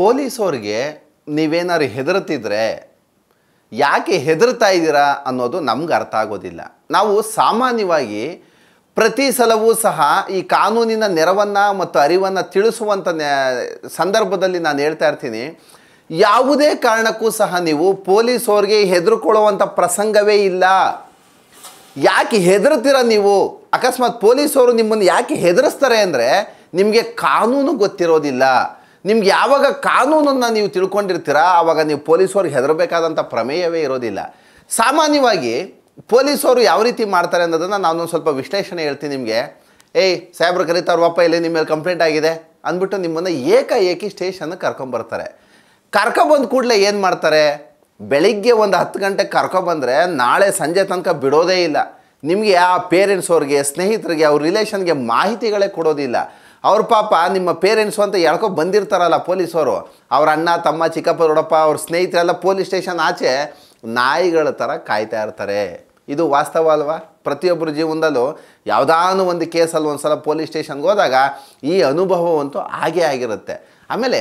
ಪೊಲೀಸವ್ರಿಗೆ ನೀವೇನಾದ್ರು ಹೆದರ್ತಿದ್ರೆ ಯಾಕೆ ಹೆದರ್ತಾ ಇದ್ದೀರಾ ಅನ್ನೋದು ನಮ್ಗೆ ಅರ್ಥ ಆಗೋದಿಲ್ಲ. ನಾವು ಸಾಮಾನ್ಯವಾಗಿ ಪ್ರತಿ ಸಲವೂ ಸಹ ಈ ಕಾನೂನಿನ ನೆರವನ್ನು ಮತ್ತು ಅರಿವನ್ನು ತಿಳಿಸುವಂಥ ಸಂದರ್ಭದಲ್ಲಿ ನಾನು ಹೇಳ್ತಾ ಇರ್ತೀನಿ. ಯಾವುದೇ ಕಾರಣಕ್ಕೂ ಸಹ ನೀವು ಪೊಲೀಸವ್ರಿಗೆ ಹೆದರ್ಕೊಳ್ಳುವಂಥ ಪ್ರಸಂಗವೇ ಇಲ್ಲ. ಯಾಕೆ ಹೆದರ್ತೀರ ನೀವು? ಅಕಸ್ಮಾತ್ ಪೊಲೀಸವರು ನಿಮ್ಮನ್ನು ಯಾಕೆ ಹೆದರಿಸ್ತಾರೆ ಅಂದರೆ ನಿಮಗೆ ಕಾನೂನು ಗೊತ್ತಿರೋದಿಲ್ಲ. ನಿಮ್ಗೆ ಯಾವಾಗ ಕಾನೂನನ್ನು ನೀವು ತಿಳ್ಕೊಂಡಿರ್ತೀರಾ ಆವಾಗ ನೀವು ಪೊಲೀಸವ್ರಿಗೆ ಹೆದರಬೇಕಾದಂಥ ಪ್ರಮೇಯವೇ ಇರೋದಿಲ್ಲ. ಸಾಮಾನ್ಯವಾಗಿ ಪೊಲೀಸವರು ಯಾವ ರೀತಿ ಮಾಡ್ತಾರೆ ಅನ್ನೋದನ್ನು ನಾನೊಂದು ಸ್ವಲ್ಪ ವಿಶ್ಲೇಷಣೆ ಹೇಳ್ತೀನಿ ನಿಮಗೆ. ಏಯ್, ಸಾಹೇಬ್ರು ಕರೀತಾರ ವಾಪ ಇಲ್ಲಿ ನಿಮ್ಮ ಮೇಲೆ ಕಂಪ್ಲೇಂಟ್ ಆಗಿದೆ ಅಂದ್ಬಿಟ್ಟು ನಿಮ್ಮನ್ನು ಏಕಾಏಕಿ ಸ್ಟೇಷನ್ಗೆ ಕರ್ಕೊಂಬರ್ತಾರೆ ಕರ್ಕೊಬಂದ ಕೂಡಲೇ ಏನು ಮಾಡ್ತಾರೆ? ಬೆಳಿಗ್ಗೆ ಒಂದು ಹತ್ತು ಗಂಟೆಗೆ ಕರ್ಕೊಬಂದರೆ ನಾಳೆ ಸಂಜೆ ತನಕ ಬಿಡೋದೇ ಇಲ್ಲ. ನಿಮಗೆ ಆ ಪೇರೆಂಟ್ಸ್ ಅವ್ರಿಗೆ, ಸ್ನೇಹಿತರಿಗೆ, ಅವ್ರ ರಿಲೇಷನ್ಗೆ ಮಾಹಿತಿಗಳೇ ಕೊಡೋದಿಲ್ಲ. ಅವ್ರ ಪಾಪ ನಿಮ್ಮ ಪೇರೆಂಟ್ಸು ಅಂತ ಹೇಳ್ಕೊ ಬಂದಿರ್ತಾರಲ್ಲ ಪೊಲೀಸವರು. ಅವ್ರ ಅಣ್ಣ, ತಮ್ಮ, ಚಿಕ್ಕಪ್ಪ, ದೊಡ್ಡಪ್ಪ, ಅವ್ರ ಸ್ನೇಹಿತರೆಲ್ಲ ಪೊಲೀಸ್ ಸ್ಟೇಷನ್ ಆಚೆ ನಾಯಿಗಳ ಥರ ಕಾಯ್ತಾ ಇರ್ತಾರೆ. ಇದು ವಾಸ್ತವ ಅಲ್ವಾ? ಪ್ರತಿಯೊಬ್ಬರ ಜೀವನದಲ್ಲೂ ಯಾವುದಾನು ಒಂದು ಕೇಸಲ್ಲಿ ಒಂದು ಸಲ ಪೊಲೀಸ್ ಸ್ಟೇಷನ್ಗೆ ಹೋದಾಗ ಈ ಅನುಭವವಂತೂ ಹಾಗೇ ಆಗಿರುತ್ತೆ. ಆಮೇಲೆ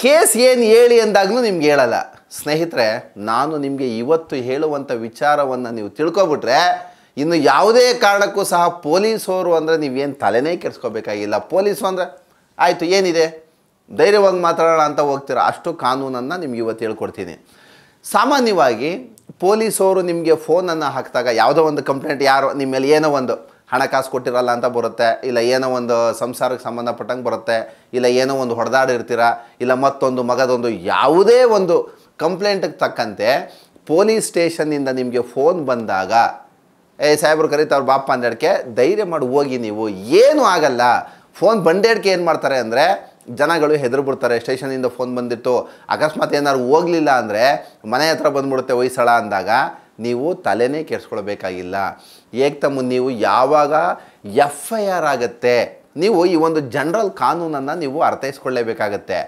ಕೇಸ್ ಏನು ಹೇಳಿ ಅಂದಾಗಲೂ ನಿಮ್ಗೆ ಹೇಳಲ್ಲ. ಸ್ನೇಹಿತರೆ, ನಾನು ನಿಮಗೆ ಇವತ್ತು ಹೇಳುವಂಥ ವಿಚಾರವನ್ನು ನೀವು ತಿಳ್ಕೊಬಿಟ್ರೆ ಇನ್ನು ಯಾವುದೇ ಕಾರಣಕ್ಕೂ ಸಹ ಪೊಲೀಸವರು ಅಂದರೆ ನೀವೇನು ತಲೆನೇ ಕೆಡಿಸ್ಕೋಬೇಕಾಗಿಲ್ಲ. ಪೊಲೀಸು ಅಂದರೆ, ಆಯಿತು, ಏನಿದೆ? ಧೈರ್ಯವಾಗಿ ಮಾತಾಡೋಣ ಅಂತ ಹೋಗ್ತೀರ? ಅಷ್ಟು ಕಾನೂನನ್ನು ನಿಮ್ಗೆ ಇವತ್ತು ಹೇಳ್ಕೊಡ್ತೀನಿ. ಸಾಮಾನ್ಯವಾಗಿ ಪೊಲೀಸವರು ನಿಮಗೆ ಫೋನನ್ನು ಹಾಕಿದಾಗ ಯಾವುದೋ ಒಂದು ಕಂಪ್ಲೇಂಟ್, ಯಾರು ನಿಮ್ಮ ಮೇಲೆ ಏನೋ ಒಂದು ಹಣಕಾಸು ಕೊಟ್ಟಿರಲ್ಲ ಅಂತ ಬರುತ್ತೆ, ಇಲ್ಲ ಏನೋ ಒಂದು ಸಂಸಾರಕ್ಕೆ ಸಂಬಂಧಪಟ್ಟಂಗೆ ಬರುತ್ತೆ, ಇಲ್ಲ ಏನೋ ಒಂದು ಹೊಡೆದಾಡಿರ್ತೀರ ಇಲ್ಲ ಮತ್ತೊಂದು ಮಗದೊಂದು ಯಾವುದೇ ಒಂದು ಕಂಪ್ಲೇಂಟಿಗೆ ತಕ್ಕಂತೆ ಪೊಲೀಸ್ ಸ್ಟೇಷನ್ನಿಂದ ನಿಮಗೆ ಫೋನ್ ಬಂದಾಗ ಏ, ಸಾಹೇಬ್ರು ಕರೀತಾವ್ರು ಬಾಪ ಅಂದೇಡ್ಕೆ ಧೈರ್ಯ ಮಾಡಿ, ಹೋಗಿ ನೀವು. ಏನೂ ಆಗಲ್ಲ. ಫೋನ್ ಬಂಡೇಡ್ಕೆ ಏನು ಮಾಡ್ತಾರೆ ಅಂದರೆ, ಜನಗಳು ಹೆದರು ಬಿಡ್ತಾರೆ ಸ್ಟೇಷನಿಂದ ಫೋನ್ ಬಂದಿತ್ತು. ಅಕಸ್ಮಾತ್ ಏನಾದ್ರು ಹೋಗಲಿಲ್ಲ ಅಂದರೆ, ಮನೆ ಹತ್ರ ಬಂದ್ಬಿಡುತ್ತೆ ವಯಸ್ಸಳ ಅಂದಾಗ, ನೀವು ತಲೆನೇ ಕೆಡಿಸ್ಕೊಳ್ಬೇಕಾಗಿಲ್ಲ. ಏಕ್ತಮ್ಮ ನೀವು ಯಾವಾಗ ಎಫ್ ಐ ಆರ್ ಆಗುತ್ತೆ, ನೀವು ಈ ಒಂದು ಜನರಲ್ ಕಾನೂನನ್ನು ನೀವು ಅರ್ಥೈಸ್ಕೊಳ್ಳೇಬೇಕಾಗತ್ತೆ.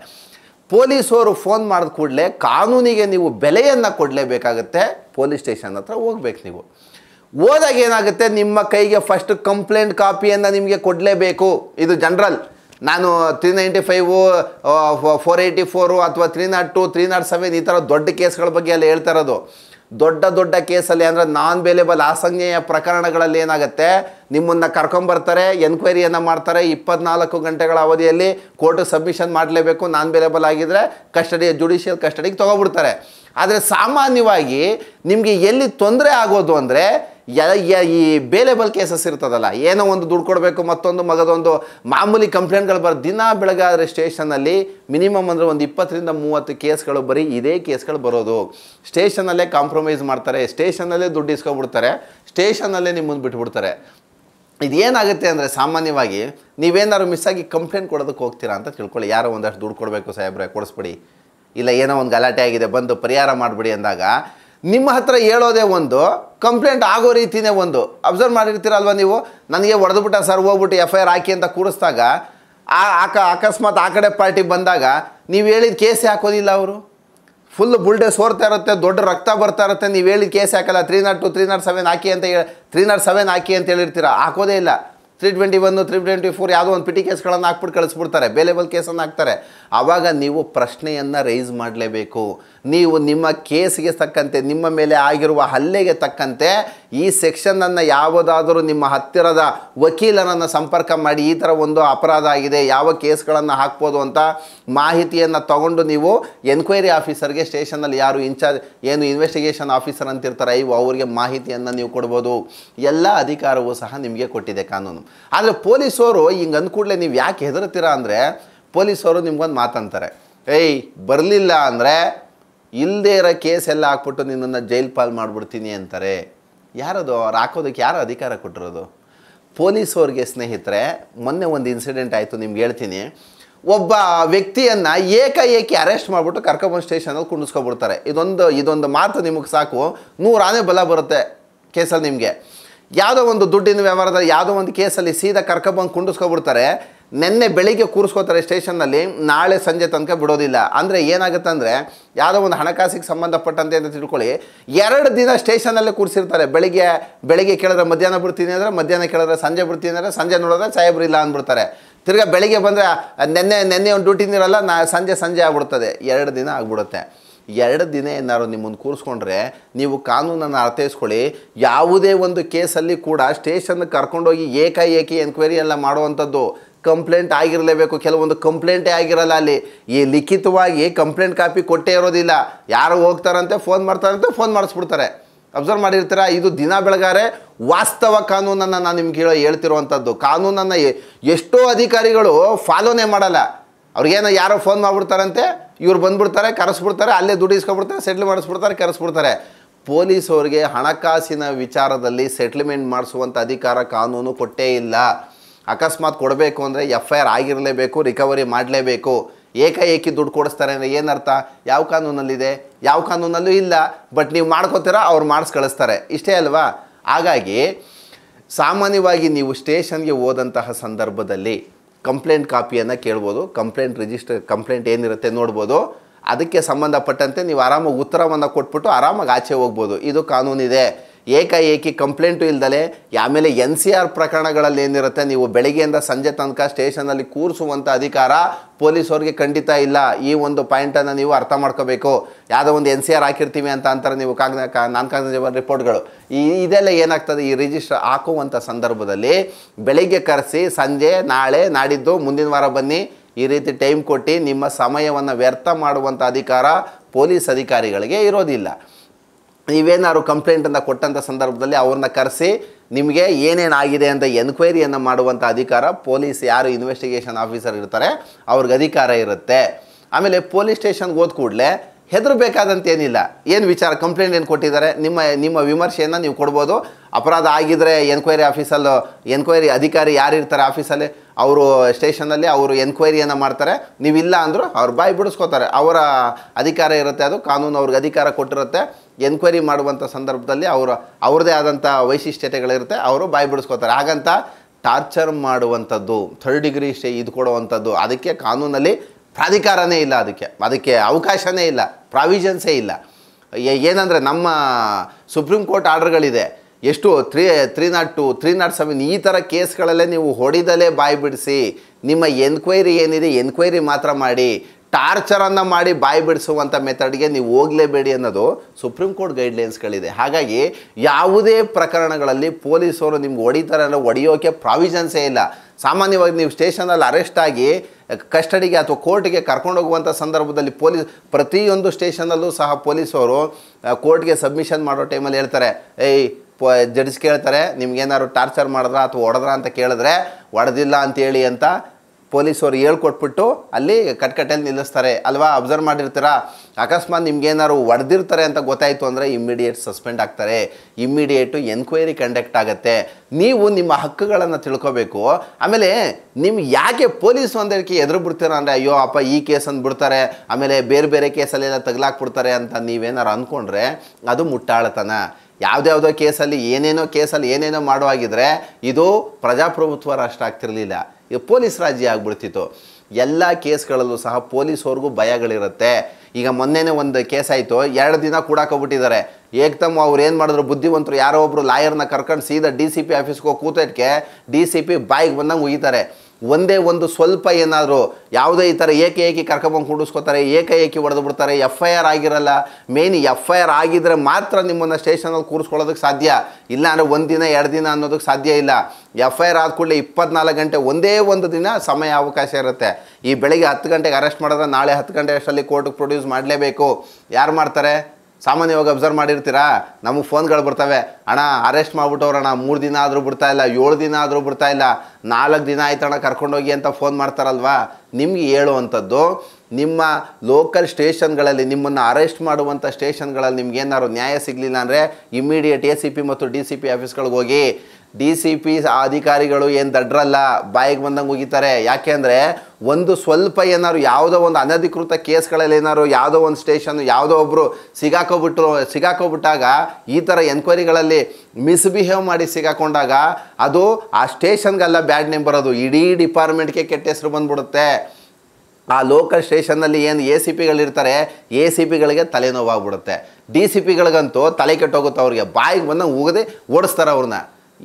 ಪೊಲೀಸವರು ಫೋನ್ ಮಾಡಿದ ಕೂಡಲೇ ಕಾನೂನಿಗೆ ನೀವು ಬೆಲೆಯನ್ನು ಕೊಡಲೇಬೇಕಾಗತ್ತೆ, ಪೊಲೀಸ್ ಸ್ಟೇಷನ್ ಹತ್ರ ಹೋಗ್ಬೇಕು ನೀವು. ಹೋದಾಗ ಏನಾಗುತ್ತೆ? ನಿಮ್ಮ ಕೈಗೆ ಫಸ್ಟ್ ಕಂಪ್ಲೇಂಟ್ ಕಾಪಿಯನ್ನು ನಿಮಗೆ ಕೊಡಲೇಬೇಕು. ಇದು ಜನರಲ್ ನಾನು three ninety five four eighty four ಅಥವಾ three nought two three nought seven ಈ ಥರ ದೊಡ್ಡ ಕೇಸ್ಗಳ ಬಗ್ಗೆ ಅಲ್ಲಿ ಹೇಳ್ತಾ ಇರೋದು. ದೊಡ್ಡ ದೊಡ್ಡ ಕೇಸಲ್ಲಿ ಅಂದರೆ ನಾನ್ ಬೇಲೇಬಲ್ ಆಸಂಜ್ಞೆಯ ಪ್ರಕರಣಗಳಲ್ಲಿ ಏನಾಗುತ್ತೆ? ನಿಮ್ಮನ್ನು ಕರ್ಕೊಂಬರ್ತಾರೆ ಎನ್ಕ್ವೈರಿಯನ್ನು ಮಾಡ್ತಾರೆ, ಇಪ್ಪತ್ನಾಲ್ಕು ಗಂಟೆಗಳ ಅವಧಿಯಲ್ಲಿ ಕೋರ್ಟ್ ಸಬ್ಮಿಷನ್ ಮಾಡಲೇಬೇಕು. ನಾನ್ ಬೇಲೇಬಲ್ ಆಗಿದ್ದರೆ ಕಸ್ಟಡಿ ಜುಡಿಷಿಯಲ್ ಕಸ್ಟಡಿಗೆ ತೊಗೊಬಿಡ್ತಾರೆ. ಆದರೆ ಸಾಮಾನ್ಯವಾಗಿ ನಿಮಗೆ ಎಲ್ಲಿ ತೊಂದರೆ ಆಗೋದು ಅಂದರೆ ಈ ಬೇಲೆಬಲ್ ಕೇಸಸ್ ಇರ್ತದಲ್ಲ, ಏನೋ ಒಂದು ದುಡ್ಡು ಕೊಡಬೇಕು, ಮತ್ತೊಂದು ಮಗದೊಂದು ಮಾಮೂಲಿ ಕಂಪ್ಲೇಂಟ್ಗಳು ಬರೋ, ದಿನ ಬೆಳಗಾದ್ರೆ ಸ್ಟೇಷನಲ್ಲಿ ಮಿನಿಮಮ್ ಅಂದರೆ ಒಂದು ಇಪ್ಪತ್ತರಿಂದ ಮೂವತ್ತು ಕೇಸ್ಗಳು ಬರೀ ಇದೇ ಕೇಸ್ಗಳು ಬರೋದು. ಸ್ಟೇಷನಲ್ಲೇ ಕಾಂಪ್ರಮೈಸ್ ಮಾಡ್ತಾರೆ, ಸ್ಟೇಷನಲ್ಲೇ ದುಡ್ಡು ಇಸ್ಕೊಬಿಡ್ತಾರೆ, ಸ್ಟೇಷನಲ್ಲೇ ನಿಮ್ಮನ್ನು ಬಿಟ್ಬಿಡ್ತಾರೆ. ಇದೇನಾಗುತ್ತೆ ಅಂದರೆ ಸಾಮಾನ್ಯವಾಗಿ ನೀವೇನಾದ್ರು ಮಿಸ್ ಆಗಿ ಕಂಪ್ಲೇಂಟ್ ಕೊಡೋದಕ್ಕೆ ಹೋಗ್ತೀರಾ ಅಂತ ತಿಳ್ಕೊಳ್ಳಿ. ಯಾರೋ ಒಂದಷ್ಟು ದುಡ್ಡು ಕೊಡಬೇಕು ಸಾಹೇಬ್ರೆ, ಕೊಡಿಸ್ಬಿಡಿ. ಇಲ್ಲ ಏನೋ ಒಂದು ಗಲಾಟೆ ಆಗಿದೆ, ಬಂದು ಪರಿಹಾರ ಮಾಡಿಬಿಡಿ ಅಂದಾಗ ನಿಮ್ಮ ಹತ್ರ ಹೇಳೋದೇ ಒಂದು ಕಂಪ್ಲೇಂಟ್ ಆಗೋ ರೀತಿನೇ ಒಂದು. ಅಬ್ಸರ್ವ್ ಮಾಡಿರ್ತೀರಲ್ವ ನೀವು? ನನಗೆ ಹೊಡೆದ್ಬಿಟ್ಟ ಸರ್ ಹೋಗ್ಬಿಟ್ಟು ಎಫ್ ಐ ಆರ್ ಹಾಕಿ ಅಂತ ಕೂರಿಸಿದಾಗ, ಆ ಆಕ ಅಕಸ್ಮಾತ್ ಆ ಕಡೆ ಪಾರ್ಟಿ ಬಂದಾಗ ನೀವು ಹೇಳಿದ ಕೇಸೇ ಹಾಕೋದಿಲ್ಲ ಅವರು. ಫುಲ್ ಬುಲ್ಡೆ ಸೋರ್ತಾ ಇರುತ್ತೆ, ದೊಡ್ಡ ರಕ್ತ ಬರ್ತಾ ಇರುತ್ತೆ, ನೀವು ಹೇಳಿದ ಕೇಸ್ ಹಾಕಲ್ಲ three nought two three nought seven ಹಾಕಿ ಅಂತ ಹೇಳಿ ತ್ರೀ ನಾಟ್ ಸೆವೆನ್ ಹಾಕಿ ಅಂತ ಹೇಳಿರ್ತೀರ? ಹಾಕೋದೇ ಇಲ್ಲ. Three twenty one three twenty four ಯಾವುದೋ ಒಂದು ಪಿಟಿ ಕೇಸ್ಗಳನ್ನು ಹಾಕ್ಬಿಟ್ಟು ಕಳಿಸ್ಬಿಡ್ತಾರೆ ಬೇಲೆಬಲ್ ಕೇಸನ್ನು ಹಾಕ್ತಾರೆ. ಆವಾಗ ನೀವು ಪ್ರಶ್ನೆಯನ್ನು ರೈಸ್ ಮಾಡಲೇಬೇಕು. ನೀವು ನಿಮ್ಮ ಕೇಸ್ಗೆ ತಕ್ಕಂತೆ, ನಿಮ್ಮ ಮೇಲೆ ಆಗಿರುವ ಹಲ್ಲೆಗೆ ತಕ್ಕಂತೆ ಈ ಸೆಕ್ಷನನ್ನು ಯಾವುದಾದರೂ ನಿಮ್ಮ ಹತ್ತಿರದ ವಕೀಲರನ್ನು ಸಂಪರ್ಕ ಮಾಡಿ ಈ ಥರ ಒಂದು ಅಪರಾಧ ಆಗಿದೆ, ಯಾವ ಕೇಸ್ಗಳನ್ನು ಹಾಕ್ಬೋದು ಅಂತ ಮಾಹಿತಿಯನ್ನು ತಗೊಂಡು ನೀವು ಎನ್ಕ್ವೈರಿ ಆಫೀಸರ್ಗೆ ಸ್ಟೇಷನಲ್ಲಿ ಯಾರು ಇನ್ಚಾರ್ಜ್, ಏನು ಇನ್ವೆಸ್ಟಿಗೇಷನ್ ಆಫೀಸರ್ ಅಂತಿರ್ತಾರೆ, ಇವು ಅವರಿಗೆ ಮಾಹಿತಿಯನ್ನು ನೀವು ಕೊಡ್ಬೋದು. ಎಲ್ಲ ಅಧಿಕಾರವೂ ಸಹ ನಿಮಗೆ ಕೊಟ್ಟಿದೆ ಕಾನೂನು. ಆದರೆ ಪೊಲೀಸವರು ಹಿಂಗೆ ಅಂದ್ಕೂಡಲೇ ನೀವು ಯಾಕೆ ಹೆದರ್ತೀರಾ ಅಂದರೆ ಪೊಲೀಸವರು ನಿಮ್ಗೊಂದು ಮಾತಂತಾರೆ, ಏಯ್ ಬರಲಿಲ್ಲ ಅಂದರೆ ಇಲ್ಲದೇ ಇರೋ ಕೇಸೆಲ್ಲ ಹಾಕ್ಬಿಟ್ಟು ನಿನ್ನನ್ನು ಜೈಲ್ ಪಾಲ್ ಮಾಡಿಬಿಡ್ತೀನಿ ಅಂತಾರೆ. ಯಾರದು? ಅವ್ರು ಹಾಕೋದಕ್ಕೆ ಯಾರು ಅಧಿಕಾರ ಕೊಟ್ಟಿರೋದು? ಪೊಲೀಸವ್ರಿಗೆ ಸ್ನೇಹಿತರೆ, ಮೊನ್ನೆ ಒಂದು ಇನ್ಸಿಡೆಂಟ್ ಆಯಿತು, ನಿಮ್ಗೆ ಹೇಳ್ತೀನಿ. ಒಬ್ಬ ವ್ಯಕ್ತಿಯನ್ನು ಏಕಾಏಕಿ ಅರೆಸ್ಟ್ ಮಾಡಿಬಿಟ್ಟು ಕರ್ಕೊಂಬಂದು ಸ್ಟೇಷನಲ್ಲಿ ಕುಂಡಿಸ್ಕೊಬಿಡ್ತಾರೆ. ಇದೊಂದು ಇದೊಂದು ಮಾತು ನಿಮಗೆ ಸಾಕು. ನೂರು ಆನೆ ಬಲ ಬರುತ್ತೆ ಕೇಸಲ್ಲಿ ನಿಮಗೆ. ಯಾವುದೋ ಒಂದು ದುಡ್ಡಿನ ವ್ಯವಹಾರದಲ್ಲಿ, ಯಾವುದೋ ಒಂದು ಕೇಸಲ್ಲಿ ಸೀದಾ ಕರ್ಕೊಬಂದು ಕುಂಡಿಸ್ಕೊಬಿಡ್ತಾರೆ. ನಿನ್ನೆ ಬೆಳಿಗ್ಗೆ ಕೂರಿಸ್ಕೋತಾರೆ ಸ್ಟೇಷನ್ನಲ್ಲಿ, ನಾಳೆ ಸಂಜೆ ತನಕ ಬಿಡೋದಿಲ್ಲ. ಅಂದರೆ ಏನಾಗುತ್ತೆ ಅಂದರೆ ಯಾವುದೋ ಒಂದು ಹಣಕಾಸಿಗೆ ಸಂಬಂಧಪಟ್ಟಂತೆ ಅಂತ ತಿಳ್ಕೊಳ್ಳಿ, ಎರಡು ದಿನ ಸ್ಟೇಷನಲ್ಲೇ ಕೂರಿಸಿರ್ತಾರೆ. ಬೆಳಿಗ್ಗೆ ಬೆಳಿಗ್ಗೆ ಕೇಳಿದ್ರೆ ಮಧ್ಯಾಹ್ನ ಬಿಡ್ತೀನಿ ಅಂದರೆ ಮಧ್ಯಾಹ್ನ ಕೇಳಿದ್ರೆ ಸಂಜೆ ಬಿಡ್ತೀನಿ ಅಂದರೆ ಸಂಜೆ ನೋಡಿದ್ರೆ ಸಾಹೇಬ್ರು ಇಲ್ಲ ಅಂದ್ಬಿಡ್ತಾರೆ. ತಿರ್ಗಾ ಬೆಳಿಗ್ಗೆ ಬಂದರೆ ನೆನ್ನೆ ನೆನ್ನೆ ಒಂದು ಡ್ಯೂಟಿ ನೀರಲ್ಲ ನಾ ಸಂಜೆ ಸಂಜೆ ಆಗ್ಬಿಡ್ತದೆ. ಎರಡು ದಿನ ಆಗ್ಬಿಡುತ್ತೆ. ಎರಡು ದಿನ ಏನಾದ್ರು ನಿಮ್ಮನ್ನು ಕೂರಿಸ್ಕೊಂಡ್ರೆ, ನೀವು ಕಾನೂನನ್ನು ಅರ್ಥೈಸ್ಕೊಳ್ಳಿ, ಯಾವುದೇ ಒಂದು ಕೇಸಲ್ಲಿ ಕೂಡ ಸ್ಟೇಷನ್ಗೆ ಕರ್ಕೊಂಡೋಗಿ ಏಕಾಏಕಿ ಎನ್ಕ್ವೈರಿ ಎಲ್ಲ ಮಾಡುವಂಥದ್ದು. ಕಂಪ್ಲೇಂಟ್ ಆಗಿರಲೇಬೇಕು. ಕೆಲವೊಂದು ಕಂಪ್ಲೇಂಟೇ ಆಗಿರಲ್ಲ ಅಲ್ಲಿ. ಈ ಲಿಖಿತವಾಗಿ ಕಂಪ್ಲೇಂಟ್ ಕಾಪಿ ಕೊಟ್ಟೇ ಇರೋದಿಲ್ಲ. ಯಾರು ಹೋಗ್ತಾರಂತೆ ಫೋನ್ ಮಾಡ್ತಾರಂತೆ ಫೋನ್ ಮಾಡಿಸ್ಬಿಡ್ತಾರೆ. ಅಬ್ಸರ್ವ್ ಮಾಡಿರ್ತೀರಾ? ಇದು ದಿನ ಬೆಳಗಾರೆ. ವಾಸ್ತವ ಕಾನೂನನ್ನು ನಾನು ನಿಮ್ಗೆ ಹೇಳೋ, ಹೇಳ್ತಿರುವಂಥದ್ದು. ಕಾನೂನನ್ನು ಎಷ್ಟೋ ಅಧಿಕಾರಿಗಳು ಫಾಲೋನೇ ಮಾಡಲ್ಲ. ಅವ್ರಿಗೇನೋ ಯಾರೋ ಫೋನ್ ಮಾಡಿಬಿಡ್ತಾರಂತೆ, ಇವ್ರು ಬಂದ್ಬಿಡ್ತಾರೆ, ಕರೆಸ್ಬಿಡ್ತಾರೆ, ಅಲ್ಲೇ ದುಡ್ಡು ಇಸ್ಕೊಬಿಡ್ತಾರೆ ಸೆಟ್ಲ್ ಮಾಡಿಸ್ಬಿಡ್ತಾರೆ, ಕರೆಸ್ಬಿಡ್ತಾರೆ. ಪೊಲೀಸವ್ರಿಗೆ ಹಣಕಾಸಿನ ವಿಚಾರದಲ್ಲಿ ಸೆಟ್ಲ್ಮೆಂಟ್ ಮಾಡಿಸುವಂಥ ಅಧಿಕಾರ ಕಾನೂನು ಕೊಟ್ಟೇ ಇಲ್ಲ. ಅಕಸ್ಮಾತ್ ಕೊಡಬೇಕು ಅಂದರೆ ಎಫ್ ಐ ಆರ್ ಆಗಿರಲೇಬೇಕು, ರಿಕವರಿ ಮಾಡಲೇಬೇಕು. ಏಕಾಏಕಿ ದುಡ್ಡು ಕೊಡಿಸ್ತಾರೆ ಅಂದರೆ ಏನರ್ಥ? ಯಾವ ಕಾನೂನಲ್ಲಿದೆ? ಯಾವ ಕಾನೂನಲ್ಲೂ ಇಲ್ಲ. ಬಟ್ ನೀವು ಮಾಡ್ಕೋತೀರಾ? ಅವ್ರು ಮಾಡಿಸ್ ಕಳಿಸ್ತಾರೆ ಇಷ್ಟೇ ಅಲ್ವಾ? ಹಾಗಾಗಿ ಸಾಮಾನ್ಯವಾಗಿ ನೀವು ಸ್ಟೇಷನ್ಗೆ ಹೋದಂತಹ ಸಂದರ್ಭದಲ್ಲಿ ಕಂಪ್ಲೇಂಟ್ ಕಾಪಿಯನ್ನು ಕೇಳ್ಬೋದು. ಕಂಪ್ಲೇಂಟ್ ರಿಜಿಸ್ಟರ್, ಕಂಪ್ಲೇಂಟ್ ಏನಿರುತ್ತೆ ನೋಡ್ಬೋದು. ಅದಕ್ಕೆ ಸಂಬಂಧಪಟ್ಟಂತೆ ನೀವು ಆರಾಮಾಗಿ ಉತ್ತರವನ್ನು ಕೊಟ್ಬಿಟ್ಟು ಆರಾಮಾಗಿ ಆಚೆ ಹೋಗ್ಬೋದು. ಇದು ಕಾನೂನಿದೆ. ಏಕಾಏಕಿ ಕಂಪ್ಲೇಂಟು ಇಲ್ದಲೆ ಆಮೇಲೆ ಎನ್ ಸಿ ಆರ್ ಪ್ರಕರಣಗಳಲ್ಲಿ ಏನಿರುತ್ತೆ, ನೀವು ಬೆಳಗ್ಗೆಯಿಂದ ಸಂಜೆ ತನಕ ಸ್ಟೇಷನಲ್ಲಿ ಕೂರಿಸುವಂಥ ಅಧಿಕಾರ ಪೊಲೀಸವ್ರಿಗೆ ಖಂಡಿತ ಇಲ್ಲ. ಈ ಒಂದು ಪಾಯಿಂಟನ್ನು ನೀವು ಅರ್ಥ ಮಾಡ್ಕೋಬೇಕು. ಯಾವುದೋ ಒಂದು ಎನ್ ಸಿ ಆರ್ ಹಾಕಿರ್ತೀವಿ ಅಂತ ಅಂತಾರೆ ನೀವು ಕಾಗ್ನ, ಕಾ, ನಾನ್ ಕಾಗ್ನ ರಿಪೋರ್ಟ್ಗಳು. ಈ, ಇದೆಲ್ಲ ಏನಾಗ್ತದೆ, ಈ ರಿಜಿಸ್ಟರ್ ಹಾಕುವಂಥ ಸಂದರ್ಭದಲ್ಲಿ ಬೆಳಿಗ್ಗೆ ಕರೆಸಿ, ಸಂಜೆ, ನಾಳೆ, ನಾಡಿದ್ದು, ಮುಂದಿನ ವಾರ ಬನ್ನಿ, ಈ ರೀತಿ ಟೈಮ್ ಕೊಟ್ಟು ನಿಮ್ಮ ಸಮಯವನ್ನು ವ್ಯರ್ಥ ಮಾಡುವಂಥ ಅಧಿಕಾರ ಪೊಲೀಸ್ ಅಧಿಕಾರಿಗಳಿಗೆ ಇರೋದಿಲ್ಲ. ನೀವೇನಾದ್ರು ಕಂಪ್ಲೇಂಟನ್ನು ಕೊಟ್ಟಂಥ ಸಂದರ್ಭದಲ್ಲಿ ಅವ್ರನ್ನ ಕರೆಸಿ ನಿಮಗೆ ಏನೇನಾಗಿದೆ ಅಂತ ಎನ್ಕ್ವೈರಿಯನ್ನು ಮಾಡುವಂಥ ಅಧಿಕಾರ ಪೊಲೀಸ್ ಯಾರು ಇನ್ವೆಸ್ಟಿಗೇಷನ್ ಆಫೀಸರ್ ಇರ್ತಾರೆ, ಅವ್ರಿಗೆ ಅಧಿಕಾರ ಇರುತ್ತೆ. ಆಮೇಲೆ ಪೊಲೀಸ್ ಸ್ಟೇಷನ್ಗೆ ಹೋದ ಕೂಡಲೇ ಹೆದರಬೇಕಾದಂತ ಏನಿಲ್ಲ. ಏನು ವಿಚಾರ ಕಂಪ್ಲೇಂಟ್ ಏನು ಕೊಟ್ಟಿದ್ದಾರೆ? ನಿಮ್ಮ ನಿಮ್ಮ ವಿಮರ್ಶೆಯನ್ನು ನೀವು ಕೊಡ್ಬೋದು. ಅಪರಾಧ ಆಗಿದ್ದರೆ ಎನ್ಕ್ವೈರಿ ಆಫೀಸಲ್ಲೂ ಎನ್ಕ್ವೈರಿ ಅಧಿಕಾರಿ ಯಾರಿರ್ತಾರೆ ಆಫೀಸಲ್ಲಿ ಅವರು ಸ್ಟೇಷನಲ್ಲಿ ಅವರು ಎನ್ಕ್ವೈರಿಯನ್ನು ಮಾಡ್ತಾರೆ. ನೀವಿಲ್ಲ ಅಂದರೂ ಅವ್ರು ಬಾಯಿ ಬಿಡಿಸ್ಕೋತಾರೆ. ಅವರ ಅಧಿಕಾರ ಇರುತ್ತೆ ಅದು, ಕಾನೂನು ಅವ್ರಿಗೆ ಅಧಿಕಾರ ಕೊಟ್ಟಿರುತ್ತೆ. ಎನ್ಕ್ವೈರಿ ಮಾಡುವಂಥ ಸಂದರ್ಭದಲ್ಲಿ ಅವರು, ಅವ್ರದ್ದೇ ಆದಂಥ ವೈಶಿಷ್ಟ್ಯತೆಗಳಿರುತ್ತೆ. ಅವರು ಬಾಯಿ ಬಿಡಿಸ್ಕೋತಾರೆ. ಹಾಗಂತ ಟಾರ್ಚರ್ ಮಾಡುವಂಥದ್ದು ಥರ್ಡ್ ಡಿಗ್ರಿ ಸ್ಟೇ ಇದು ಕೊಡುವಂಥದ್ದು ಅದಕ್ಕೆ ಕಾನೂನಲ್ಲಿ ಪ್ರಾಧಿಕಾರನೇ ಇಲ್ಲ ಅದಕ್ಕೆ. ಅದಕ್ಕೆ ಅವಕಾಶನೇ ಇಲ್ಲ. ಪ್ರಾವಿಷನ್ಸೇ ಇಲ್ಲ. ಏನಂದರೆ ನಮ್ಮ ಸುಪ್ರೀಂ ಕೋರ್ಟ್ ಆರ್ಡರ್ಗಳಿದೆ. ಎಷ್ಟು three three nought two, three nought seven ಈ ಥರ ಕೇಸ್ಗಳಲ್ಲೇ ನೀವು ಹೊಡಿದಲೇ ಬಾಯಿ ಬಿಡಿಸಿ, ನಿಮ್ಮ ಎನ್ಕ್ವೈರಿ ಏನಿದೆ ಎನ್ಕ್ವೈರಿ ಮಾತ್ರ ಮಾಡಿ, ಟಾರ್ಚರನ್ನು ಮಾಡಿ ಬಾಯಿ ಬಿಡಿಸುವಂಥ ಮೆಥಡ್ಗೆ ನೀವು ಹೋಗಲೇಬೇಡಿ ಅನ್ನೋದು ಸುಪ್ರೀಂ ಕೋರ್ಟ್ ಗೈಡ್ಲೈನ್ಸ್ಗಳಿದೆ. ಹಾಗಾಗಿ ಯಾವುದೇ ಪ್ರಕರಣಗಳಲ್ಲಿ ಪೊಲೀಸರು ನಿಮ್ಗೆ ಹೊಡಿತಾರೆ ಅಂದರೆ ಹೊಡೆಯೋಕೆ ಪ್ರಾವಿಷನ್ಸೇ ಇಲ್ಲ. ಸಾಮಾನ್ಯವಾಗಿ ನೀವು ಸ್ಟೇಷನಲ್ಲಿ ಅರೆಸ್ಟ್ ಆಗಿ ಕಸ್ಟಡಿಗೆ ಅಥವಾ ಕೋರ್ಟ್ಗೆ ಕರ್ಕೊಂಡೋಗುವಂಥ ಸಂದರ್ಭದಲ್ಲಿ ಪೊಲೀಸ್ ಪ್ರತಿಯೊಂದು ಸ್ಟೇಷನಲ್ಲೂ ಸಹ ಪೊಲೀಸವರು ಕೋರ್ಟ್ಗೆ ಸಬ್ಮಿಷನ್ ಮಾಡೋ ಟೈಮಲ್ಲಿ ಹೇಳ್ತಾರೆ, ಏಯ್, ಪ, ಜಡ್ಜ್ ಕೇಳ್ತಾರೆ, ನಿಮ್ಗೇನಾದ್ರು ಟಾರ್ಚರ್ ಮಾಡಿದ್ರ ಅಥವಾ ಹೊಡೆದ್ರ ಅಂತ ಕೇಳಿದ್ರೆ, ಹೊಡೆದಿಲ್ಲ ಅಂತೇಳಿ ಅಂತ ಪೊಲೀಸವ್ರು ಹೇಳ್ಕೊಟ್ಬಿಟ್ಟು ಅಲ್ಲಿ ಕಟ್ಕಟ್ಟೆಯಲ್ಲಿ ನಿಲ್ಲಿಸ್ತಾರೆ. ಅಲ್ವಾ? ಅಬ್ಸರ್ವ್ ಮಾಡಿರ್ತೀರಾ? ಅಕಸ್ಮಾತ್ ನಿಮ್ಗೇನಾದ್ರು ಹೊಡೆದಿರ್ತಾರೆ ಅಂತ ಗೊತ್ತಾಯಿತು ಅಂದರೆ ಇಮ್ಮಿಡಿಯೇಟ್ ಸಸ್ಪೆಂಡ್ ಆಗ್ತಾರೆ. ಇಮ್ಮಿಡಿಯೇಟು ಎನ್ಕ್ವೈರಿ ಕಂಡಕ್ಟ್ ಆಗುತ್ತೆ. ನೀವು ನಿಮ್ಮ ಹಕ್ಕುಗಳನ್ನು ತಿಳ್ಕೊಬೇಕು. ಆಮೇಲೆ ನಿಮ್ಗೆ ಯಾಕೆ ಪೊಲೀಸ್ ಒಂದಕ್ಕೆ ಎದುರು ಬಿಡ್ತೀರ ಅಂದರೆ, ಅಯ್ಯೋ, ಅಪ್ಪ, ಈ ಕೇಸ್ ಬಿಡ್ತಾರೆ ಆಮೇಲೆ ಬೇರೆ ಬೇರೆ ಕೇಸಲ್ಲೆಲ್ಲ ತಗಲಾಕ್ಬಿಡ್ತಾರೆ ಅಂತ ನೀವೇನಾರು ಅಂದ್ಕೊಂಡ್ರೆ ಅದು ಮುಟ್ಟಾಳತನ. ಯಾವುದ್ಯಾವುದೋ ಕೇಸಲ್ಲಿ ಏನೇನೋ ಕೇಸಲ್ಲಿ ಏನೇನೋ ಮಾಡುವಾಗಿದ್ರೆ ಇದು ಪ್ರಜಾಪ್ರಭುತ್ವ ರಾಷ್ಟ್ರ ಆಗ್ತಿರಲಿಲ್ಲ. ಇದು ಪೊಲೀಸ್ ರಾಜ್ಯ ಆಗ್ಬಿಡ್ತಿತ್ತು. ಎಲ್ಲ ಕೇಸ್ಗಳಲ್ಲೂ ಸಹ ಪೊಲೀಸವ್ರಿಗೂ ಭಯಗಳಿರುತ್ತೆ. ಈಗ ಮೊನ್ನೆನೇ ಒಂದು ಕೇಸ್ ಆಯಿತು ಎರಡು ದಿನ ಕೂಡಾಕೋಗ್ಬಿಟ್ಟಿದ್ದಾರೆ ಏಕ್ದಮ್ ಅವ್ರು ಏನು ಮಾಡಿದ್ರು, ಬುದ್ಧಿವಂತರು ಯಾರೋ ಒಬ್ಬರು ಲಾಯರ್ನ ಕರ್ಕೊಂಡು ಸೀದಾ ಡಿ ಸಿ ಪಿ ಆಫೀಸ್ಗೆ ಹೋಗಿ ಕೂತಕ್ಕೆ ಡಿ ಸಿ ಪಿ ಬಾಯಿಗೆ ಬಂದಂಗೆ ಉಗಿತಾರೆ ಒಂದೇ ಒಂದು ಸ್ವಲ್ಪ ಏನಾದರೂ ಯಾವುದೇ ಈ ಥರ ಏಕೆ ಏಕಿ ಕರ್ಕೊಂಬಂದು ಏಕೆ ಏಕಾಏಕಿ ಹೊಡೆದು ಬಿಡ್ತಾರೆ ಎಫ್ ಐ ಆರ್ ಆಗಿರಲ್ಲ ಮೇನ್ ಎಫ್ ಐ ಆರ್ ಆಗಿದ್ರೆ ಮಾತ್ರ ನಿಮ್ಮನ್ನು ಸ್ಟೇಷನಲ್ಲಿ ಕೂರಿಸ್ಕೊಳ್ಳೋದಕ್ಕೆ ಸಾಧ್ಯ. ಇಲ್ಲ ಅಂದರೆ ಒಂದು ದಿನ, ಎರಡು ದಿನ ಅನ್ನೋದಕ್ಕೆ ಸಾಧ್ಯ ಇಲ್ಲ. ಎಫ್ ಐ ಆರ್ ಆದ ಕೂಡಲೇ ಇಪ್ಪತ್ನಾಲ್ಕು ಗಂಟೆ ಒಂದೇ ಒಂದು ದಿನ ಸಮಯ ಅವಕಾಶ ಇರುತ್ತೆ. ಈ ಬೆಳಗ್ಗೆ ಹತ್ತು ಗಂಟೆಗೆ ಅರೆಸ್ಟ್ ಮಾಡಿದ್ರೆ ನಾಳೆ ಹತ್ತು ಗಂಟೆ ಅಷ್ಟರಲ್ಲಿ ಕೋರ್ಟ್ಗೆ ಪ್ರೊಡ್ಯೂಸ್ ಮಾಡಲೇಬೇಕು. ಯಾರು ಮಾಡ್ತಾರೆ? ಸಾಮಾನ್ಯವಾಗಿ ಅಬ್ಸರ್ವ್ ಮಾಡಿರ್ತೀರಾ? ನಮಗೆ ಫೋನ್ಗಳು ಬರ್ತವೆ. ಅಣ್ಣ ಅರೆಸ್ಟ್ ಮಾಡ್ಬಿಟ್ಟವ್ರಣ್ಣ ಮೂರು ದಿನ ಆದರೂ ಬಿಡ್ತಾ ಇಲ್ಲ, ಏಳು ದಿನ ಆದರೂ ಬಿಡ್ತಾ ಇಲ್ಲ, ನಾಲ್ಕು ದಿನ ಆಯ್ತಣ್ಣ ಕರ್ಕೊಂಡೋಗಿ ಅಂತ ಫೋನ್ ಮಾಡ್ತಾರಲ್ವಾ? ನಿಮಗೆ ಹೇಳುವಂಥದ್ದು, ನಿಮ್ಮ ಲೋಕಲ್ ಸ್ಟೇಷನ್ಗಳಲ್ಲಿ ನಿಮ್ಮನ್ನು ಅರೆಸ್ಟ್ ಮಾಡುವಂಥ ಸ್ಟೇಷನ್ಗಳಲ್ಲಿ ನಿಮ್ಗೆ ಏನಾದ್ರು ನ್ಯಾಯ ಸಿಗಲಿಲ್ಲ ಅಂದರೆ ಇಮ್ಮಿಡಿಯೇಟ್ ಎ ಸಿ ಪಿ ಮತ್ತು ಡಿ ಸಿ ಪಿ ಆಫೀಸ್ಗಳಿಗೆ ಹೋಗಿ ಡಿ ಸಿ ಪಿ ಅಧಿಕಾರಿಗಳು ಏನು ದಡ್ರಲ್ಲ, ಬಾಯಿಗೆ ಬಂದಂಗೆ ಹೋಗಿತಾರೆ ಯಾಕೆಂದರೆ ಒಂದು ಸ್ವಲ್ಪ ಏನಾದ್ರು ಯಾವುದೋ ಒಂದು ಅನಧಿಕೃತ ಕೇಸ್ಗಳಲ್ಲಿ ಏನಾದ್ರು ಯಾವುದೋ ಒಂದು ಸ್ಟೇಷನ್, ಯಾವುದೋ ಒಬ್ಬರು ಸಿಗಾಕೋಬಿಟ್ರು, ಸಿಗಾಕೋಬಿಟ್ಟಾಗ ಈ ಥರ ಎನ್ಕ್ವೈರಿಗಳಲ್ಲಿ ಮಿಸ್ಬಿಹೇವ್ ಮಾಡಿ ಸಿಗಾಕೊಂಡಾಗ ಅದು ಆ ಸ್ಟೇಷನ್ಗೆಲ್ಲ ಬ್ಯಾಡ್ ನೇಮ್ ಬರೋದು. ಇಡೀ ಡಿಪಾರ್ಟ್ಮೆಂಟ್ಗೆ ಕೆಟ್ಟ ಹೆಸರು ಬಂದ್ಬಿಡುತ್ತೆ. ಆ ಲೋಕಲ್ ಸ್ಟೇಷನ್ನಲ್ಲಿ ಏನು ಎ ಸಿ ಪಿಗಳಿರ್ತಾರೆ, ಎ ಸಿ ಪಿಗಳಿಗೆ ತಲೆನೋವಾಗ್ಬಿಡುತ್ತೆ. ಡಿ ಸಿ ಪಿಗಳಿಗಂತೂ ತಲೆ ಕೆಟ್ಟೋಗುತ್ತೆ ಅವ್ರಿಗೆ. ಬಾಯಿಗೆ ಬಂದಂಗೆ ಉಗದೆ ಓಡಿಸ್ತಾರೆ ಅವ್ರನ್ನ.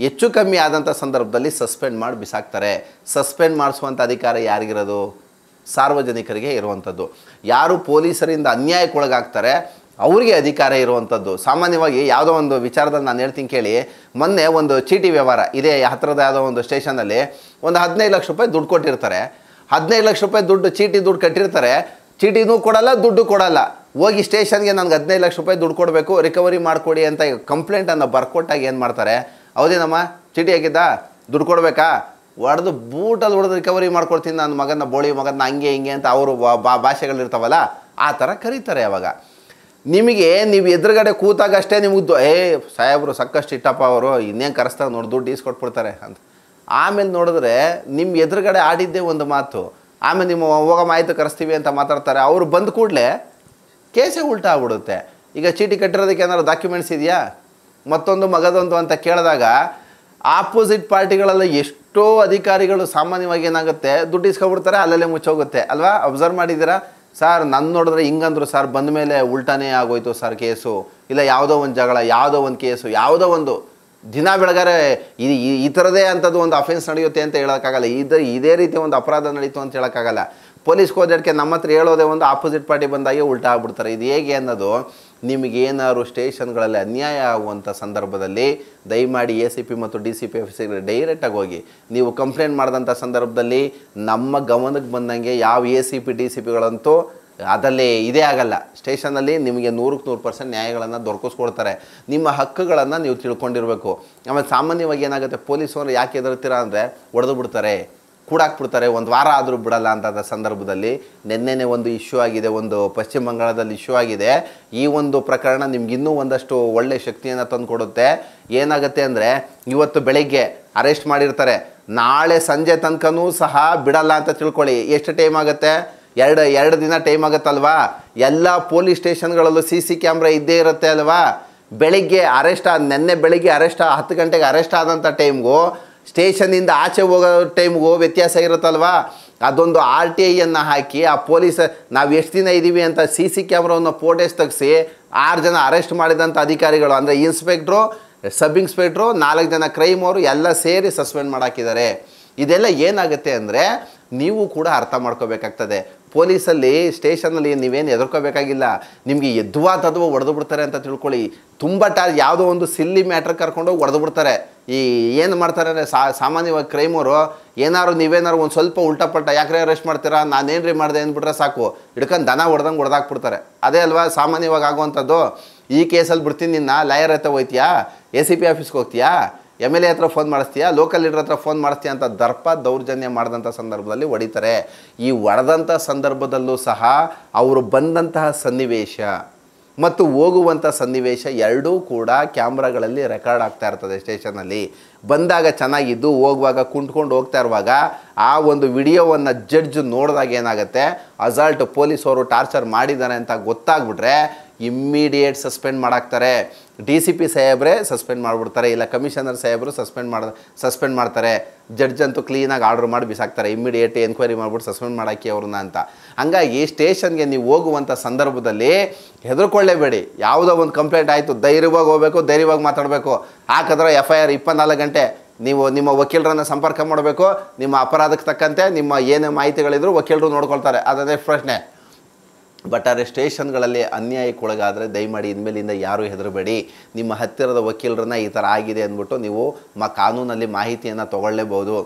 ಹೆಚ್ಚು ಕಮ್ಮಿ ಆದಂಥ ಸಂದರ್ಭದಲ್ಲಿ ಸಸ್ಪೆಂಡ್ ಮಾಡಿ ಬಿಸಾಕ್ತಾರೆ. ಸಸ್ಪೆಂಡ್ ಮಾಡಿಸುವಂಥ ಅಧಿಕಾರ ಯಾರಿಗಿರೋದು? ಸಾರ್ವಜನಿಕರಿಗೆ ಇರುವಂಥದ್ದು ಯಾರು ಪೊಲೀಸರಿಂದ ಅನ್ಯಾಯಕ್ಕೊಳಗಾಗ್ತಾರೆ, ಅವರಿಗೆ ಅಧಿಕಾರ ಇರುವಂಥದ್ದು ಸಾಮಾನ್ಯವಾಗಿ ಯಾವುದೋ ಒಂದು ವಿಚಾರದಲ್ಲಿ ನಾನು ಹೇಳ್ತೀನಿ ಕೇಳಿ, ಮೊನ್ನೆ ಒಂದು ಚೀಟಿ ವ್ಯವಹಾರ, ಇದೇ ಹತ್ತಿರದ ಯಾವುದೋ ಒಂದು ಸ್ಟೇಷನಲ್ಲಿ ಒಂದು ಹದಿನೈದು ಲಕ್ಷ ರೂಪಾಯಿ ದುಡ್ಡು ಕೊಟ್ಟಿರ್ತಾರೆ. ಹದಿನೈದು ಲಕ್ಷ ರೂಪಾಯಿ ದುಡ್ಡು, ಚೀಟಿ ದುಡ್ಡು ಕಟ್ಟಿರ್ತಾರೆ. ಚೀಟಿನೂ ಕೊಡಲ್ಲ, ದುಡ್ಡು ಕೊಡಲ್ಲ. ಹೋಗಿ ಸ್ಟೇಷನ್ಗೆ ನನಗೆ ಹದಿನೈದು ಲಕ್ಷ ರೂಪಾಯಿ ದುಡ್ಡು ಕೊಡಬೇಕು, ರಿಕವರಿ ಮಾಡಿಕೊಡಿ ಅಂತ ಕಂಪ್ಲೇಂಟನ್ನು ಬರ್ಕೊಟ್ಟಾಗ ಏನು ಮಾಡ್ತಾರೆ? ಹೌದೇನಮ್ಮ ಚೀಟಿ ಹಾಕಿದ್ದ? ದುಡ್ಡು ಕೊಡಬೇಕಾ? ಹೊಡೆದು ಬೂಟಲ್ಲಿ ಹೊಡೆದು ರಿಕವರಿ ಮಾಡ್ಕೊಡ್ತೀನಿ ನನ್ನ ಮಗನ ಬೋಳಿ ಮಗನ ಹಂಗೆ ಹಿಂಗೆ ಅಂತ ಅವರು ಬಾ ಭಾಷೆಗಳಿರ್ತಾವಲ್ಲ, ಆ ಥರ ಕರೀತಾರೆ ಅವಾಗ. ನಿಮಗೆ ನೀವು ಎದುರುಗಡೆ ಕೂತಾಗಷ್ಟೇ ನಿಮಗೆ ಏ, ಸಾಹೇಬರು ಸಾಕಷ್ಟು ಇಟ್ಟಪ್ಪ ಅವರು, ಇನ್ನೇನು ಕರೆಸ್ತಾರೆ ನೋಡಿ, ದುಡ್ಡು ಈಸ್ಕೊಟ್ಬಿಡ್ತಾರೆ ಅಂತ. ಆಮೇಲೆ ನೋಡಿದ್ರೆ ನಿಮ್ಮ ಎದುರುಗಡೆ ಆಡಿದ್ದೇ ಒಂದು ಮಾತು, ಆಮೇಲೆ ನಿಮ್ಮ ಹೋಗಮ್ಮ ಮಾಹಿತಿ ಕರೆಸ್ತೀವಿ ಅಂತ ಮಾತಾಡ್ತಾರೆ, ಅವರು ಬಂದ ಕೂಡಲೇ ಕೇಸೇ ಉಲ್ಟಾ ಆಗ್ಬಿಡುತ್ತೆ. ಈಗ ಚೀಟಿ ಕಟ್ಟಿರೋದಕ್ಕೆ ಏನಾದ್ರು ಡಾಕ್ಯುಮೆಂಟ್ಸ್ ಇದೆಯಾ? ಮತ್ತೊಂದು ಮಗದೊಂದು ಅಂತ ಕೇಳಿದಾಗ ಆಪೋಸಿಟ್ ಪಾರ್ಟಿಗಳಲ್ಲಿ ಎಷ್ಟೋ ಅಧಿಕಾರಿಗಳು ಸಾಮಾನ್ಯವಾಗಿ ಏನಾಗುತ್ತೆ, ದುಡ್ಡು ಇಸ್ಕೊಬಿಡ್ತಾರೆ, ಅಲ್ಲಲ್ಲೇ ಮುಚ್ಚೋಗುತ್ತೆ. ಅಲ್ವಾ? ಅಬ್ಸರ್ವ್ ಮಾಡಿದ್ದೀರಾ? ಸರ್ ನನ್ನ ನೋಡಿದ್ರೆ ಹಿಂಗಂದ್ರು ಸರ್ ಬಂದ ಮೇಲೆ ಉಲ್ಟಾನೇ ಆಗೋಯ್ತು ಸರ್ ಕೇಸು ಇಲ್ಲ, ಯಾವುದೋ ಒಂದು ಜಗಳ, ಯಾವುದೋ ಒಂದು ಕೇಸು ಯಾವುದೋ ಒಂದು ದಿನ ಬೆಳಗಾರೆ, ಈ, ಈ- ಥರದೇ ಅಂಥದ್ದು ಒಂದು ಅಫೆನ್ಸ್ ನಡೆಯುತ್ತೆ ಅಂತ ಹೇಳೋಕ್ಕಾಗಲ್ಲ. ಇದು, ಇದೇ ರೀತಿ ಒಂದು ಅಪರಾಧ ನಡೀತು ಅಂತ ಹೇಳೋಕ್ಕಾಗಲ್ಲ. ಪೊಲೀಸ್ ಹೋದಕ್ಕೆ ನಮ್ಮ ಹತ್ರ ಹೇಳೋದೇ ಒಂದು ಆಪೋಸಿಟ್ ಪಾರ್ಟಿ ಬಂದಾಗೆ ಉಲ್ಟಾ ಆಗ್ಬಿಡ್ತಾರೆ. ಇದು ಹೇಗೆ ಅನ್ನೋದು ನಿಮಗೇನಾದ್ರು ಸ್ಟೇಷನ್ಗಳಲ್ಲಿ ಅನ್ಯಾಯ ಆಗುವಂಥ ಸಂದರ್ಭದಲ್ಲಿ ದಯಮಾಡಿ ಎ ಸಿ ಪಿ ಮತ್ತು ಡಿ ಸಿ ಪಿ ಆಫೀಸಿಗೆ ಡೈರೆಕ್ಟಾಗಿ ಹೋಗಿ. ನೀವು ಕಂಪ್ಲೇಂಟ್ ಮಾಡಿದಂಥ ಸಂದರ್ಭದಲ್ಲಿ ನಮ್ಮ ಗಮನಕ್ಕೆ ಬಂದಂಗೆ ಯಾವ A C P D C ಪಿಗಳಂತೂ ಅದರಲ್ಲಿ ಇದೇ ಆಗಲ್ಲ. ಸ್ಟೇಷನಲ್ಲಿ ನಿಮಗೆ ನೂರಕ್ಕೆ ನೂರು ಪರ್ಸೆಂಟ್ ನ್ಯಾಯಗಳನ್ನು ದೊರಕಿಸ್ಕೊಡ್ತಾರೆ. ನಿಮ್ಮ ಹಕ್ಕುಗಳನ್ನು ನೀವು ತಿಳ್ಕೊಂಡಿರಬೇಕು. ಆಮೇಲೆ ಸಾಮಾನ್ಯವಾಗಿ ಏನಾಗುತ್ತೆ, ಪೊಲೀಸವರು ಯಾಕೆ ಎದುರ್ತೀರಾ ಅಂದರೆ ಒಡೆದು ಬಿಡ್ತಾರೆ. ಕೂಡಾಕ್ಬಿಡ್ತಾರೆ, ಒಂದು ವಾರ ಆದರೂ ಬಿಡಲ್ಲ ಅಂತ ಸಂದರ್ಭದಲ್ಲಿ ನಿನ್ನೆನೆ ಒಂದು ಇಶ್ಯೂ ಆಗಿದೆ, ಒಂದು ಪಶ್ಚಿಮ ಬಂಗಾಳದಲ್ಲಿ ಇಶ್ಯೂ ಆಗಿದೆ. ಈ ಒಂದು ಪ್ರಕರಣ ನಿಮ್ಗಿನ್ನೂ ಒಂದಷ್ಟು ಒಳ್ಳೆ ಶಕ್ತಿಯನ್ನು ತಂದು ಕೊಡುತ್ತೆ ಏನಾಗುತ್ತೆ ಅಂದರೆ, ಇವತ್ತು ಬೆಳಗ್ಗೆ ಅರೆಸ್ಟ್ ಮಾಡಿರ್ತಾರೆ. ನಾಳೆ ಸಂಜೆ ತನಕನೂ ಸಹ ಬಿಡಲ್ಲ ಅಂತ ತಿಳ್ಕೊಳ್ಳಿ. ಎಷ್ಟು ಟೈಮ್ ಆಗುತ್ತೆ? ಎರಡು ಎರಡು ದಿನ ಟೈಮ್ ಆಗುತ್ತಲ್ವಾ? ಎಲ್ಲ ಪೊಲೀಸ್ ಸ್ಟೇಷನ್ಗಳಲ್ಲೂ ಸಿ ಸಿ ಕ್ಯಾಮ್ರಾ ಇದ್ದೇ ಇರುತ್ತೆ ಅಲ್ವಾ? ಬೆಳಿಗ್ಗೆ ಅರೆಸ್ಟ್ ಆದ, ನೆನ್ನೆ ಬೆಳಿಗ್ಗೆ ಅರೆಸ್ಟ್, ಹತ್ತು ಗಂಟೆಗೆ ಅರೆಸ್ಟ್ ಆದಂಥ ಟೈಮ್ಗೂ ಸ್ಟೇಷನಿಂದ ಆಚೆ ಹೋಗೋ ಟೈಮ್ಗೂ ವ್ಯತ್ಯಾಸ ಇರುತ್ತಲ್ವಾ? ಅದೊಂದು ಆರ್ ಟಿ ಐಯನ್ನು ಹಾಕಿ ಆ ಪೊಲೀಸ್, ನಾವು ಎಷ್ಟು ದಿನ ಇದ್ದೀವಿ ಅಂತ ಸಿ ಸಿ ಕ್ಯಾಮ್ರಾವನ್ನು ಫೋಟೋಸ್ ತೆಗೆಸಿ ಆರು ಜನ ಅರೆಸ್ಟ್ ಮಾಡಿದಂಥ ಅಧಿಕಾರಿಗಳು, ಅಂದರೆ ಇನ್ಸ್ಪೆಕ್ಟ್ರು, ಸಬ್ ಇನ್ಸ್ಪೆಕ್ಟ್ರು, ನಾಲ್ಕು ಜನ ಕ್ರೈಮ್ ಅವರು, ಎಲ್ಲ ಸೇರಿ ಸಸ್ಪೆಂಡ್ ಮಾಡಾಕಿದ್ದಾರೆ. ಇದೆಲ್ಲ ಏನಾಗುತ್ತೆ ಅಂದರೆ, ನೀವು ಕೂಡ ಅರ್ಥ ಮಾಡ್ಕೋಬೇಕಾಗ್ತದೆ. ಪೊಲೀಸಲ್ಲಿ ಸ್ಟೇಷನಲ್ಲಿ ನೀವೇನು ಎದುರ್ಕೋಬೇಕಾಗಿಲ್ಲ. ನಿಮಗೆ ಎದ್ವಾ ತದ್ವಾ ಹೊಡೆದು ಬಿಡ್ತಾರೆ ಅಂತ ತಿಳ್ಕೊಳ್ಳಿ. ತುಂಬ ಟಾ ಯಾವುದೋ ಒಂದು ಸಿಲ್ಲಿ ಮ್ಯಾಟ್ರ್ ಕರ್ಕೊಂಡು ಒಡೆದು ಬಿಡ್ತಾರೆ. ಈ ಏನು ಮಾಡ್ತಾರೆ ಅಂದರೆ ಸಾಮಾನ್ಯವಾಗಿ ಕ್ರೈಮರು ಏನಾದ್ರು ನೀವೇನಾರು ಒಂದು ಸ್ವಲ್ಪ ಉಲ್ಟಾಪಲ್ಟ ಯಾಕ್ರೆ ಅರೆಸ್ಟ್ ಮಾಡ್ತೀರಾ, ನಾನೇನ್ರಿ ಮಾಡಿದೆ ಅಂದ್ಬಿಟ್ರೆ ಸಾಕು. ಹಿಡ್ಕೊಂಡು ದನ ಹೊಡೆದಂಗೆ ಹೊಡೆದಾಕ್ಬಿಡ್ತಾರೆ. ಅದೇ ಅಲ್ವಾ, ಸಾಮಾನ್ಯವಾಗಿ ಆಗುವಂಥದ್ದು? ಈ ಕೇಸಲ್ಲಿ ಬಿಡ್ತೀನಿ ನಿನ್ನ ಲಾಯರ್ ಹತ್ತ ಹೋಯ್ತೀಯಾ? ಎ ಸಿ ಪಿ ಆಫೀಸ್ಗೆ ಹೋಗ್ತೀಯಾ? ಎಂ ಎಲ್ ಎ ಹತ್ರ ಫೋನ್ ಮಾಡಿಸ್ತೀಯಾ? ಲೋಕಲ್ ಲೀಡರ್ ಹತ್ರ ಫೋನ್ ಮಾಡಿಸ್ತೀಯಾ ಅಂತ ದರ್ಪ ದೌರ್ಜನ್ಯ ಮಾಡಿದಂಥ ಸಂದರ್ಭದಲ್ಲಿ ಹೊಡಿತಾರೆ. ಈ ಹೊಡೆದಂಥ ಸಂದರ್ಭದಲ್ಲೂ ಸಹ ಅವರು ಬಂದಂತಹ ಸನ್ನಿವೇಶ ಮತ್ತು ಹೋಗುವಂಥ ಸನ್ನಿವೇಶ ಎರಡೂ ಕೂಡ ಕ್ಯಾಮ್ರಾಗಳಲ್ಲಿ ರೆಕಾರ್ಡ್ ಆಗ್ತಾ ಇರ್ತದೆ ಸ್ಟೇಷನಲ್ಲಿ ಬಂದಾಗ ಚೆನ್ನಾಗಿದ್ದು, ಹೋಗುವಾಗ ಕುಂಟ್ಕೊಂಡು ಹೋಗ್ತಾ ಇರುವಾಗ ಆ ಒಂದು ವಿಡಿಯೋವನ್ನು ಜಡ್ಜ್ ನೋಡಿದಾಗ ಏನಾಗುತ್ತೆ? ಅಸಾಲ್ಟ್ ಪೊಲೀಸವರು ಟಾರ್ಚರ್ ಮಾಡಿದ್ದಾರೆ ಅಂತ ಗೊತ್ತಾಗ್ಬಿಟ್ರೆ ಇಮ್ಮಿಡಿಯೇಟ್ ಸಸ್ಪೆಂಡ್ ಮಾಡಾಕ್ತಾರೆ. ಡಿ ಸಿ ಪಿ ಸಾಹೇಬ್ರೆ ಸಸ್ಪೆಂಡ್ ಮಾಡಿಬಿಡ್ತಾರೆ. ಇಲ್ಲ ಕಮಿಷನರ್ ಸಾಹೇಬರು ಸಸ್ಪೆಂಡ್ ಮಾಡ ಸಸ್ಪೆಂಡ್ ಮಾಡ್ತಾರೆ. ಜಡ್ಜ್ ಅಂತೂ ಕ್ಲೀನಾಗಿ ಆರ್ಡ್ರ್ ಮಾಡಿ ಬಿಸಾಕ್ತಾರೆ. ಇಮ್ಮಿಡಿಯೇಟ್ ಎನ್ಕ್ವೈರಿ ಮಾಡಿಬಿಟ್ಟು ಸಸ್ಪೆಂಡ್ ಮಾಡಾಕಿ ಅವ್ರನ್ನ ಅಂತ. ಹಂಗಾಗಿ ಸ್ಟೇಷನ್ಗೆ ನೀವು ಹೋಗುವಂಥ ಸಂದರ್ಭದಲ್ಲಿ ಹೆದರ್ಕೊಳ್ಳೇಬೇಡಿ. ಯಾವುದೋ ಒಂದು ಕಂಪ್ಲೇಂಟ್ ಆಯಿತು, ಧೈರ್ಯವಾಗಿ ಹೋಗಬೇಕು, ಧೈರ್ಯವಾಗಿ ಮಾತಾಡಬೇಕು. ಹಾಕಿದ್ರೆ ಎಫ್ ಐ ಆರ್ ಇಪ್ಪತ್ನಾಲ್ಕು ಗಂಟೆ ನೀವು ನಿಮ್ಮ ವಕೀಲರನ್ನು ಸಂಪರ್ಕ ಮಾಡಬೇಕು. ನಿಮ್ಮ ಅಪರಾಧಕ್ಕೆ ತಕ್ಕಂತೆ ನಿಮ್ಮ ಏನೇ ಮಾಹಿತಿಗಳಿದ್ರು ವಕೀಲರು ನೋಡ್ಕೊಳ್ತಾರೆ. ಅದನ್ನೇ ಪ್ರಶ್ನೆ. ಬಟ್ ಆದರೆ ಸ್ಟೇಷನ್ಗಳಲ್ಲಿ ಅನ್ಯಾಯಕ್ಕೊಳಗಾದರೆ ದಯಮಾಡಿ ಇನ್ಮೇಲಿಂದ ಯಾರೂ ಹೆದರಬೇಡಿ. ನಿಮ್ಮ ಹತ್ತಿರದ ವಕೀಲರನ್ನ ಈ ಥರ ಆಗಿದೆ ಅಂದ್ಬಿಟ್ಟು ನೀವು ಮ ಕಾನೂನಲ್ಲಿ ಮಾಹಿತಿಯನ್ನು ತೊಗೊಳ್ಳೇಬೋದು